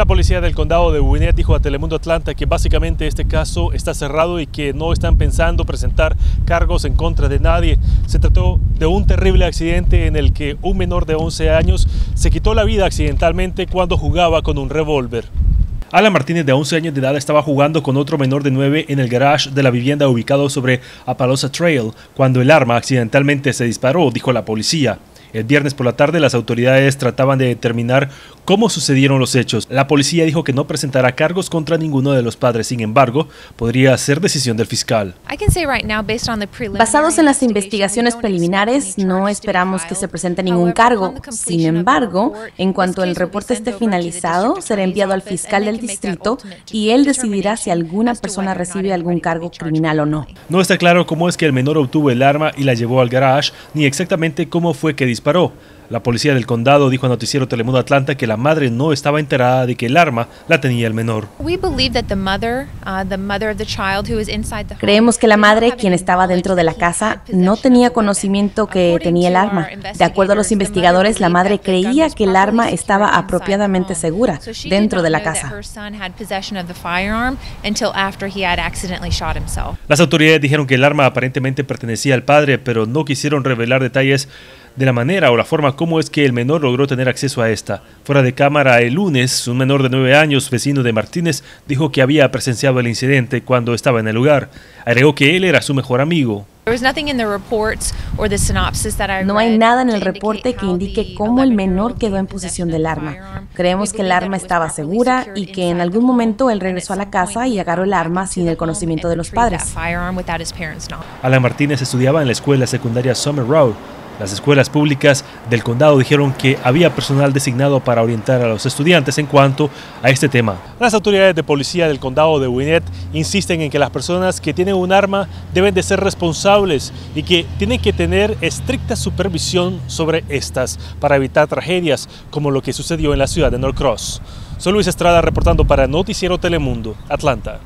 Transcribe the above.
La policía del condado de Gwinnett dijo a Telemundo Atlanta que básicamente este caso está cerrado y que no están pensando presentar cargos en contra de nadie. Se trató de un terrible accidente en el que un menor de 11 años se quitó la vida accidentalmente cuando jugaba con un revólver. Alan Martínez, de 11 años de edad, estaba jugando con otro menor de 9 en el garage de la vivienda ubicado sobre Apalosa Trail cuando el arma accidentalmente se disparó, dijo la policía. El viernes por la tarde las autoridades trataban de determinar cómo sucedieron los hechos. La policía dijo que no presentará cargos contra ninguno de los padres, sin embargo, podría ser decisión del fiscal. Basados en las investigaciones preliminares, no esperamos que se presente ningún cargo. Sin embargo, en cuanto el reporte esté finalizado, será enviado al fiscal del distrito y él decidirá si alguna persona recibe algún cargo criminal o no. No está claro cómo es que el menor obtuvo el arma y la llevó al garage, ni exactamente cómo fue que disparó. La policía del condado dijo a Noticiero Telemundo Atlanta que la madre no estaba enterada de que el arma la tenía el menor. Creemos que la madre, quien estaba dentro de la casa, no tenía conocimiento que tenía el arma. De acuerdo a los investigadores, la madre creía que el arma estaba apropiadamente segura dentro de la casa. Las autoridades dijeron que el arma aparentemente pertenecía al padre, pero no quisieron revelar detalles de la manera o la forma como es que el menor logró tener acceso a esta. Fuera de cámara, el lunes, un menor de nueve años, vecino de Martínez, dijo que había presenciado el incidente cuando estaba en el lugar. Agregó que él era su mejor amigo. No hay nada en el reporte que indique cómo el menor quedó en posesión del arma. Creemos que el arma estaba segura y que en algún momento él regresó a la casa y agarró el arma sin el conocimiento de los padres. Alan Martínez estudiaba en la escuela secundaria Summer Road las escuelas públicas del condado dijeron que había personal designado para orientar a los estudiantes en cuanto a este tema. Las autoridades de policía del condado de Winnet insisten en que las personas que tienen un arma deben de ser responsables y que tienen que tener estricta supervisión sobre estas para evitar tragedias como lo que sucedió en la ciudad de Norcross. Soy Luis Estrada reportando para Noticiero Telemundo, Atlanta.